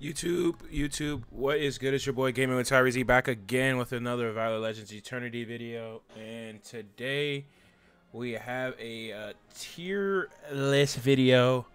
YouTube, YouTube, what is good? It's your boy Gaming with Tyreezy back again with another Valor Legends Eternity video. And today we have a uh, tier list video.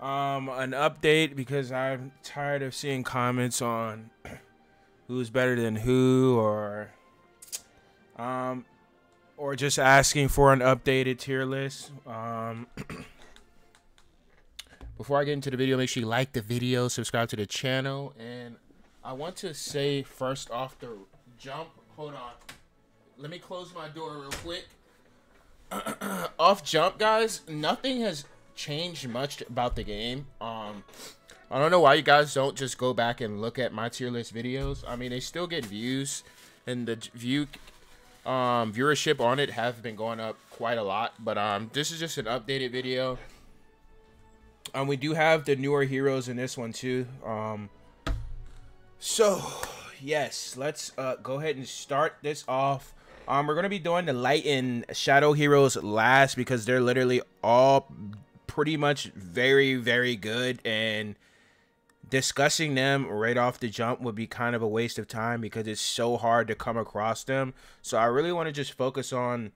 Um, an update because I'm tired of seeing comments on who's better than who or um or just asking for an updated tier list. Um Before I get into the video, make sure you like the video, subscribe to the channel, and I want to say first off the jump, hold on. Let me close my door real quick. off jump, guys, nothing has changed much about the game. Um, I don't know why you guys don't just go back and look at my tier list videos. I mean, they still get views, and the view um, viewership on it have been going up quite a lot. But um, this is just an updated video. Um, we do have the newer heroes in this one too. Um, so yes, let's uh, go ahead and start this off. Um, we're gonna be doing the light and shadow heroes last because they're literally all pretty much very very good and discussing them right off the jump would be kind of a waste of time because it's so hard to come across them. So I really want to just focus on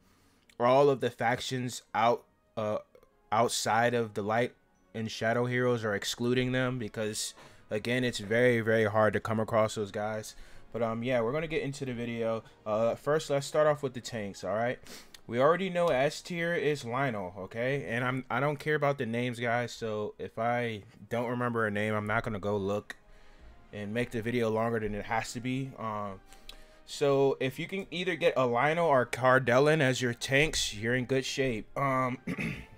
all of the factions out uh outside of the light and shadow heroes are excluding them because again it's very very hard to come across those guys. But um yeah we're gonna get into the video. Uh first let's start off with the tanks all right? We already know s tier is lionel okay? And i'm i don't care about the names guys so if i don't remember a name i'm not gonna go look and make the video longer than it has to be. Um so if you can either get a lionel or Kardelin as your tanks you're in good shape. Um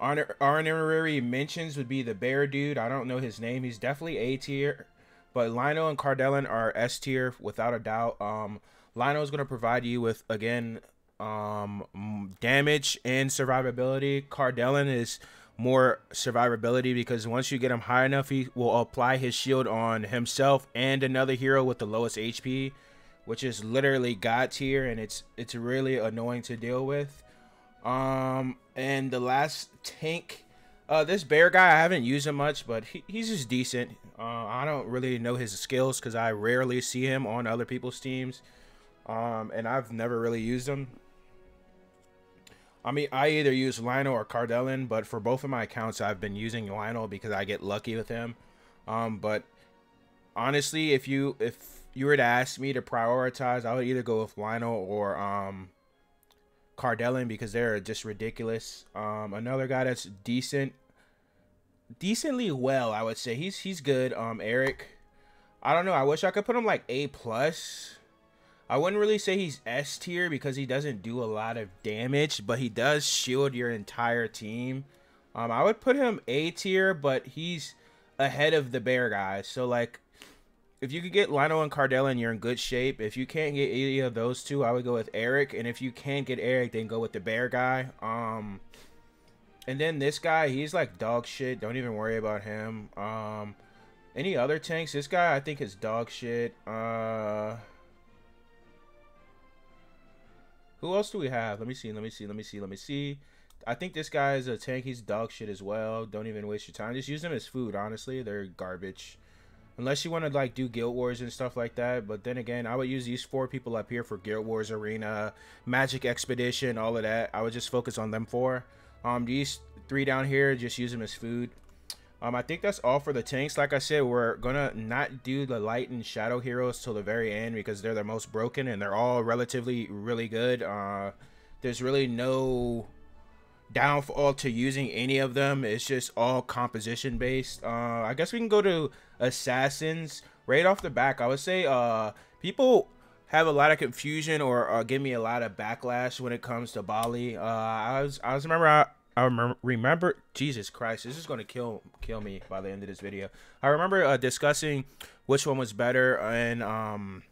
Honor, honorary mentions would be the bear dude. I don't know his name. He's definitely A tier. But Lionel and Kardelin are S tier without a doubt. Um, Lionel is going to provide you with, again, um, damage and survivability. Kardelin is more survivability because once you get him high enough, he will apply his shield on himself and another hero with the lowest HP, which is literally God tier, and it's it's really annoying to deal with. Um, and the last tank, uh, this bear guy, I haven't used him much, but he, he's just decent. Uh, I don't really know his skills because I rarely see him on other people's teams. Um, and I've never really used him. I mean, I either use Lionel or Kardelin, but for both of my accounts, I've been using Lionel because I get lucky with him. Um, but honestly, if you if you were to ask me to prioritize, I would either go with Lionel or um Kardelin because they're just ridiculous. Um, another guy that's decent, decently well, I would say he's he's good. Um, Eric, I don't know. I wish I could put him like A plus. I wouldn't really say he's S tier because he doesn't do a lot of damage, but he does shield your entire team. Um, I would put him A tier, but he's ahead of the bear guys. So like if you could get Lionel and Kardelin you're in good shape. If you can't get any of those two, I would go with Eric. And if you can't get Eric, then go with the bear guy. Um, and then this guy, he's like dog shit. Don't even worry about him. Um, any other tanks? This guy, I think, is dog shit. Uh, who else do we have? Let me see. Let me see. Let me see. Let me see. I think this guy is a tank. He's dog shit as well. Don't even waste your time. Just use them as food. Honestly, they're garbage unless you want to like do guild wars and stuff like that but then again i would use these four people up here for guild wars arena magic expedition all of that i would just focus on them four. Um these three down here just use them as food. Um i think that's all for the tanks. Like i said we're gonna not do the light and shadow heroes till the very end because they're the most broken and they're all relatively really good. Uh there's really no downfall to using any of them. It's just all composition based. Uh, I guess we can go to assassins right off the back. I would say uh, people have a lot of confusion or uh, give me a lot of backlash when it comes to Bali. Uh, I was I was remember I, I remember, remember Jesus Christ, this is to kill kill me by the end of this video. I remember uh, discussing which one was better and um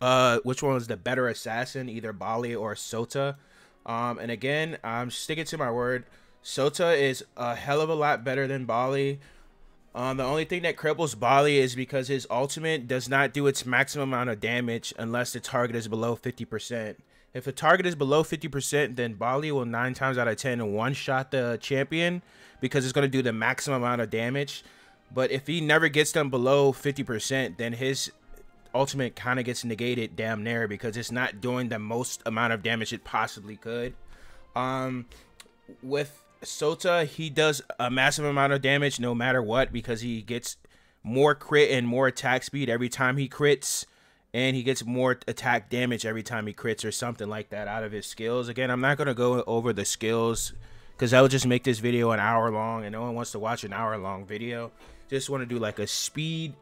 uh which one was the better assassin, either Bali or Sota. Um, and again, I'm sticking to my word. Sota is a hell of a lot better than Bali. Um, the only thing that cripples Bali is because his ultimate does not do its maximum amount of damage unless the target is below 50%. If the target is below 50%, then Bali will 9 times out of 10 one-shot the champion because it's going to do the maximum amount of damage. But if he never gets them below 50%, then his ultimate kind of gets negated damn near because it's not doing the most amount of damage it possibly could. Um, with Sota, he does a massive amount of damage no matter what because he gets more crit and more attack speed every time he crits and he gets more attack damage every time he crits or something like that out of his skills. Again, I'm not going to go over the skills because that would just make this video an hour long and no one wants to watch an hour long video. Just want to do like a speed,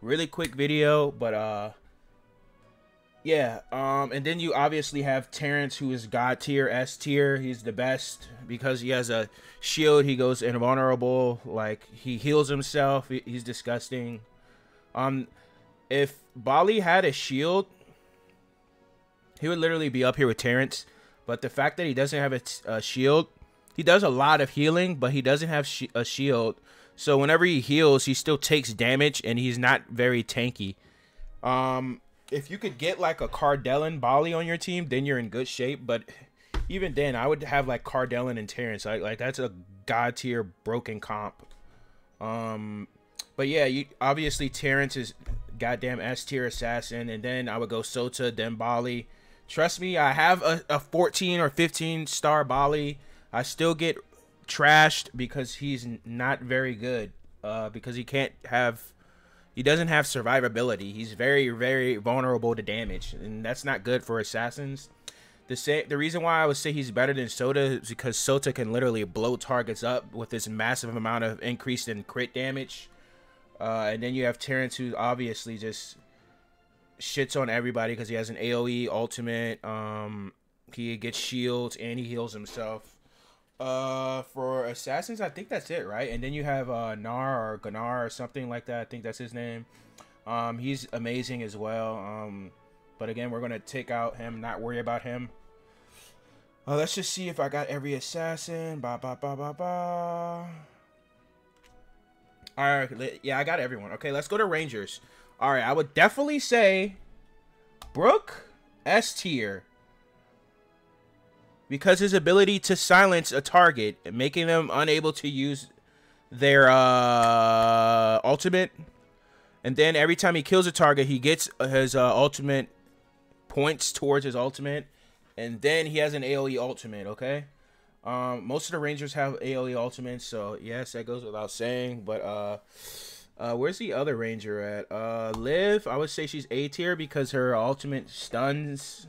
really quick video, but uh, yeah. Um, and then you obviously have Terrence, who is God tier, S tier. He's the best because he has a shield. He goes invulnerable. Like he heals himself. He's disgusting. Um, if Bali had a shield, he would literally be up here with Terrence. But the fact that he doesn't have a, shield, he does a lot of healing, but he doesn't have sh a shield. So whenever he heals, he still takes damage, and he's not very tanky. Um, if you could get like a Kardelin Bali on your team, then you're in good shape. But even then, I would have like Kardelin and Terrence. Like, like that's a god tier broken comp. Um, but yeah, you obviously Terrence is goddamn S tier assassin, and then I would go Sota, then Bali. Trust me, I have a, a 14 or 15 star Bali. I still get trashed because he's not very good. Uh, because he can't have, he doesn't have survivability. He's very, very vulnerable to damage, and that's not good for assassins. The say, the reason why I would say he's better than Sota is because Sota can literally blow targets up with this massive amount of increase in crit damage uh, and then you have Terrence, who obviously just shits on everybody because he has an AOE ultimate. Um, he gets shields and he heals himself. Uh, for assassins, I think that's it, right? And then you have uh, Nar or Ganar or something like that. I think that's his name. Um, he's amazing as well. Um, but again, we're gonna take out him, not worry about him. Uh, let's just see if I got every assassin. Ba ba ba ba ba. All right, yeah, I got everyone. Okay, let's go to Rangers. All right, I would definitely say Brook S tier because his ability to silence a target, making them unable to use their uh, ultimate, and then every time he kills a target, he gets his uh, ultimate points towards his ultimate, and then he has an AOE ultimate. Okay. Um, most of the Rangers have AOE ultimates, so yes, that goes without saying. But uh, uh, where's the other Ranger at? Uh, Liv, I would say she's A tier because her ultimate stuns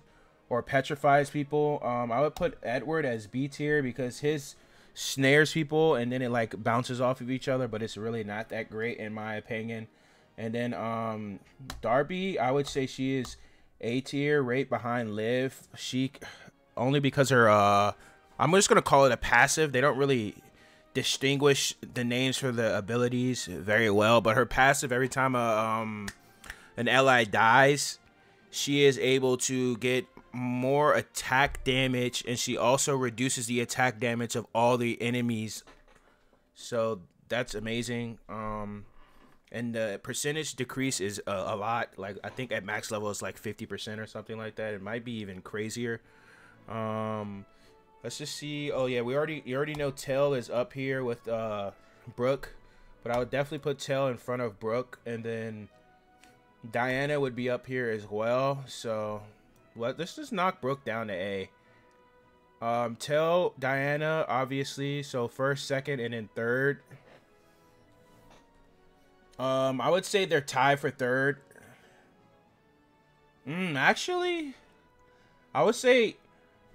or petrifies people. Um, I would put Edward as B tier because his snares people and then it like bounces off of each other, but it's really not that great in my opinion. And then um, Darby, I would say she is A tier, right behind Liv. She only because her uh I'm just gonna call it a passive. They don't really distinguish the names for the abilities very well, but her passive every time a um an ally dies, she is able to get more attack damage and she also reduces the attack damage of all the enemies. So that's amazing. Um and the percentage decrease is a, a lot. Like I think at max level it's like 50% or something like that. It might be even crazier. Um Let's just see. Oh yeah, we already you already know Tail is up here with uh Brook, but I would definitely put Tail in front of Brook, and then Diana would be up here as well. So let let's just knock Brook down to A. Um, Tail, Diana, obviously. So first, second, and then third. Um, I would say they're tied for third. Hmm, actually, I would say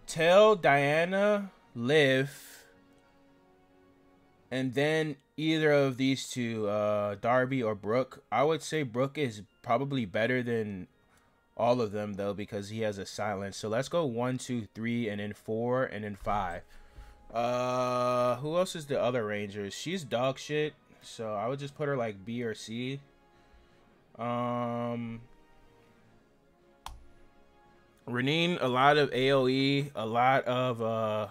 tell Diana, Liv, and then either of these two, uh, Darby or Brook. I would say Brook is probably better than all of them though because he has a silence. So let's go one, two, three, and then four, and then five. Uh, who else is the other Rangers? She's dog shit. So I would just put her like B or C. Um, Renine, a lot of AoE, a lot of uh,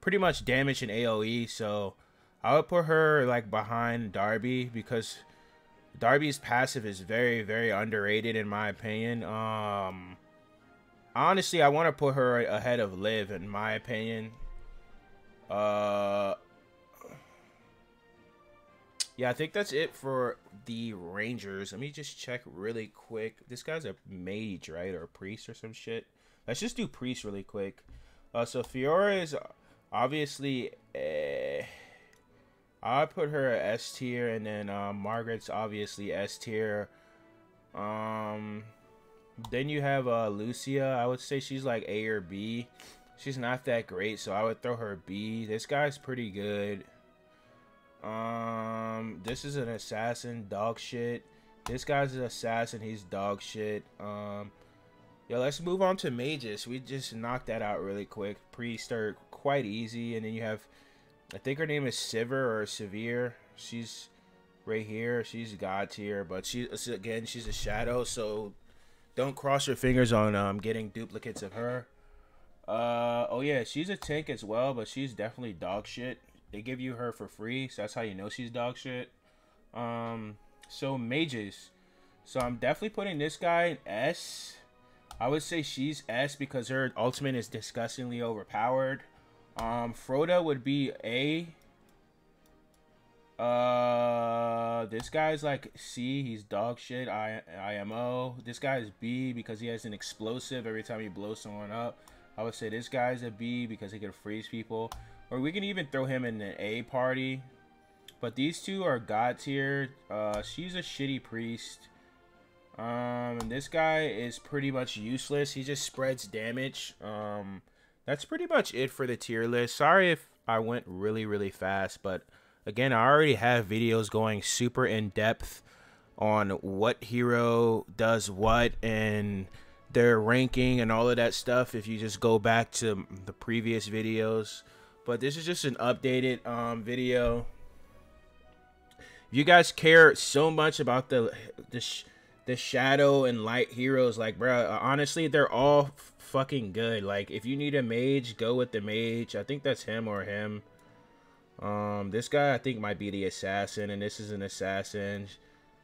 pretty much damage in AoE. So I would put her like behind Darby because Darby's passive is very, very underrated in my opinion. Um, honestly, I want to put her ahead of Liv in my opinion. Uh, yeah, I think that's it for the Rangers. Let me just check really quick. This guy's a mage, right, or a priest or some shit. Let's just do priest really quick. Uh, so Fiora is obviously. Uh, I put her at S tier, and then um, Margaret's obviously S tier. Um, then you have uh, Lucia. I would say she's like A or B. She's not that great, so I would throw her B. This guy's pretty good. Um, this is an assassin, dog shit. This guy's an assassin, he's dog shit. Um, yo, let's move on to mages. We just knocked that out really quick. Priest are quite easy, and then you have, I think her name is Siver or Severe. She's right here. She's god tier, but she again, she's a shadow, so don't cross your fingers on um getting duplicates of her. Uh oh yeah, she's a tank as well, but she's definitely dog shit. They give you her for free, so that's how you know she's dog shit. Um, so mages. So I'm definitely putting this guy in S. I would say she's S because her ultimate is disgustingly overpowered. Um, Froda would be A. Uh, this guy's like C. He's dog shit. I IMO. This guy is B because he has an explosive every time he blows someone up. I would say this guy's a B because he can freeze people. Or we can even throw him in an A party. But these two are god tier. Uh, she's a shitty priest. Um, and this guy is pretty much useless. He just spreads damage. Um, that's pretty much it for the tier list. Sorry if I went really, really fast. But again, I already have videos going super in depth on what hero does what and their ranking and all of that stuff if you just go back to the previous videos but this is just an updated um, video. If you guys care so much about the the, the shadow and light heroes, like bro, honestly, they're all fucking good. Like if you need a mage, go with the mage. I think that's him or him. Um, this guy I think might be the assassin, and this is an assassin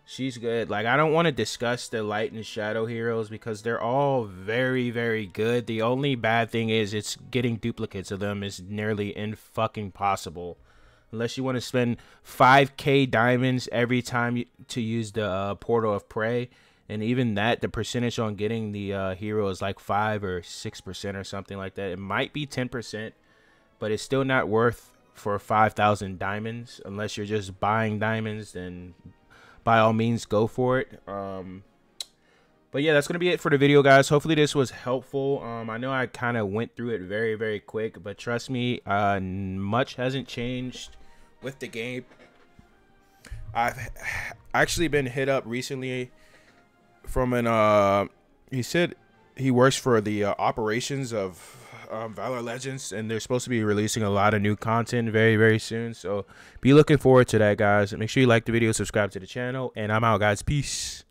she's good. Like I don't want to discuss the light and shadow heroes because they're all very very good. The only bad thing is it's getting duplicates of them is nearly in fucking possible. Unless you want to spend 5k diamonds every time you, to use the uh, portal of prey. And even that the percentage on getting the uh, hero is like 5 or 6% or something like that. It might be 10%, but it's still not worth for 5,000 diamonds. Unless you're just buying diamonds then by all means go for it. Um but yeah that's gonna be it for the video guys hopefully this was helpful um i know i kind of went through it very very quick but trust me uh much hasn't changed with the game i've actually been hit up recently from an uh he said he works for the uh, operations of um, Valor Legends, and they're supposed to be releasing a lot of new content very, very soon. So be looking forward to that, guys. Make sure you like the video, subscribe to the channel, and I'm out, guys. Peace.